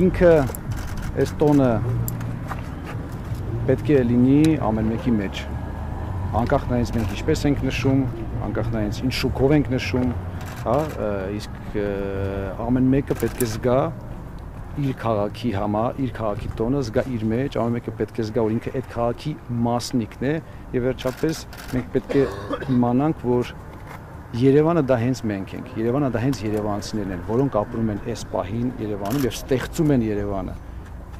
ինքը այս տոնը պետք է լինի ամեն մեկի մեջ անկախ նայից մենք ինչպես ենք նշում, անկախ նայից ինչ շուկով ենք նշում, հա, իսկ ամեն մեկը պետք է զգա իր քաղաքի համար, իր քաղաքի տոնը զգա իր մեջ, ամեն մեկը պետք է զգա, որ ինքը այդ քաղաքի մասնիկն է եւ վերջապես մենք պետք է իմանանք, որ Երևանը դա հենց մենք ենք։ Երևանը դա հենց երևանցիներն են, որոնք ապրում են այս պահին Երևանում եւ ստեղծում են Երևանը։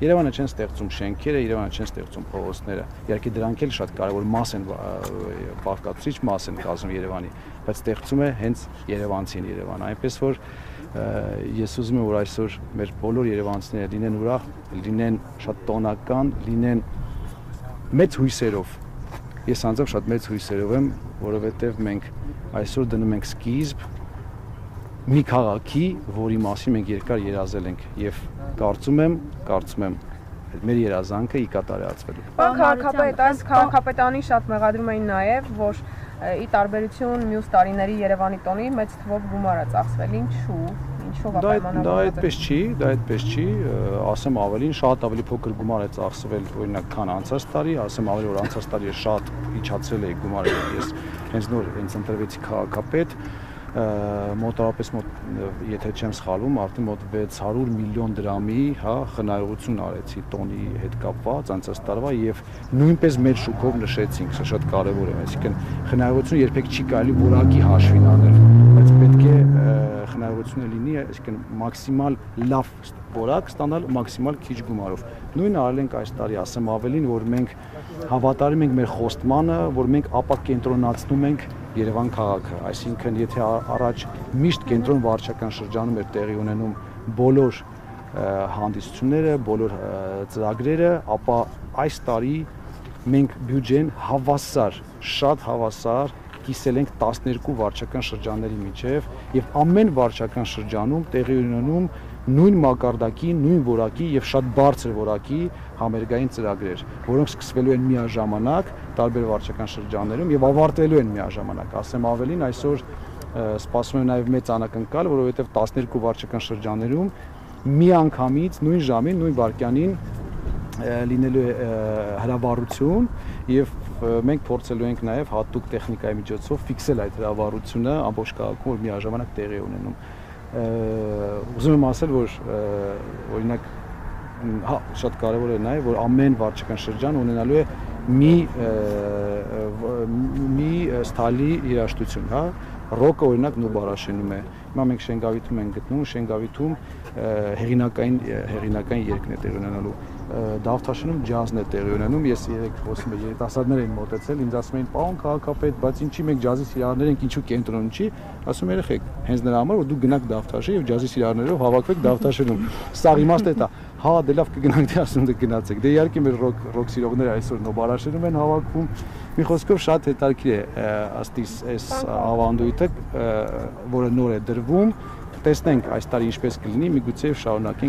Երևանը չեն ստեղծում շենքերը, Երևանը չեն ստեղծում փողոցները։ Իհարկե դրանք էլ շատ կարևոր մաս են, բաղկացուցիչ մաս են կազմում Երևանի, բայց ստեղծում է հենց Երևանցին Երևանը։ Այնպես որ ես ուզում եմ որ այսօր մեր բոլոր երևանցիները լինեն ուրախ, լինեն շատ տոնական, լինեն մեծ հույսերով։ Ես անձամբ շատ մեծ հույսերով եմ, որովհետև մենք այսօր դնում ենք սկիզբ մի քաղաքի, որի մասին մենք երկար երազել ենք եւ կարծում եմ, կարծում եմ այդ մեր երազանքը ի կատարյացվելու։ Պարոն քաղաքապետ, այս քաղաքապետանին շատ մեղադրում էին նաև, որ ի տարբերություն մյուս տարիների Երևանի տոնի մեծ թվով գումար է ծախսվել։ Ինչու՞։ Ինչով է պայմանավորված։ Դա այդպես չի, դա այդպես չի, ասեմ ավելին, շատ ավելի փոքր գումար է ծախսվել օրինակ քան անցած տարի, ասեմ ավելի որ անցած տարի շատ իջացել է գումարը։ Ես հենց նոր հենց ընտրվեցի քաղաքապետ, մոտավորապես մոտ եթե չեմ սխալվում, արդեն մոտ 600 միլիոն դրամի, հա, խնայողություն արեցի տոնի հետ կապված անցած տարվա եւ նույնպես մեր շուկով նշեցինք, սա շատ կարեւոր է, այսինքն խնայողությունը երբեք չի կարելի որակի հաշվին անել, խնայողությունը լինի, այսինքն մաքսիմալ լավ որակ ստանալ մաքսիմալ քիչ գումարով։ Նույնը արել ենք այս տարի, ասեմ ավելին, որ մենք հավատարիմ ենք մեր խոստմանը, որ մենք ապա կենտրոնացնում ենք Երևան քաղաքը, այսինքն եթե առաջ միշտ կենտրոն վարչական շրջանում էր տեղի ունենում բոլոր հանդիսությունները, բոլոր ծրագրերը, ապա այս տարի մենք բյուջեն հավասար, շատ հավասար կիսել ենք 12 վարչական շրջանների միջև եւ ամեն վարչական շրջանում տեղի ունենում նույն մակարդակի, նույն որակի եւ շատ բարձր որակի համերգային ծրագրեր, որոնք սկսվելու են միաժամանակ տարբեր վարչական շրջաններում եւ ավարտվելու են միաժամանակ։ Ասեմ ավելին, այսօր սպասում եմ նաեւ մեծ անակնկալ, որովհետեւ 12 վարչական շրջաններում մի անգամից նույն ժամին, նույն վարքյանին լինելու է հրավառություն եւ մենք փորձելու ենք նաեւ հատուկ տեխնիկայի միջոցով ֆիքսել այդ հրավառությունը ամբողջ քաղաքում, որ միաժամանակ տեղի ունենում ուզում եմ ասել, որ օրինակ հա շատ կարևոր է նաև որ ամեն վարչական շրջան ունենալու է մի մի ստալի երաշտություն, հա ռոկը օրինակ Նուբարաշենում է։ Հիմա մենք Շենգավիթում ենք գտնում, Շենգավիթում հեղինակային հեղինակային երկն է տեղ ունենալու Դավթաշնում ջազն է տեղի ունենում։ Ես երեք խոսում եմ երիտասարդներ էին մոտեցել, ինձ ասում էին՝ «Պարոն քաղաքապետ, բայց ինչի մենք ջազի սիրահարներ ենք, ինչու կենտրոնում չի»։ Ասում երեխեք, հենց նրա համար որ դուք գնաք Դավթաշի եւ ջազի սիրահարներով հավաքվեք Դավթաշնում։ Սա իմաստը դա։ Հա, դե լավ կգնանք դե ասում դե գնացեք։ Դե իհարկե մեր ռոք ռոք սիրողները այսօր նոբարաշերում են հավաքվում։ Մի խոսքով շատ հետաքրքիր է աստիս այս ավանդույթը, որը նոր է դրվում տեսնենք այս տարի ինչպես կլինի, միգուցե շարունակենք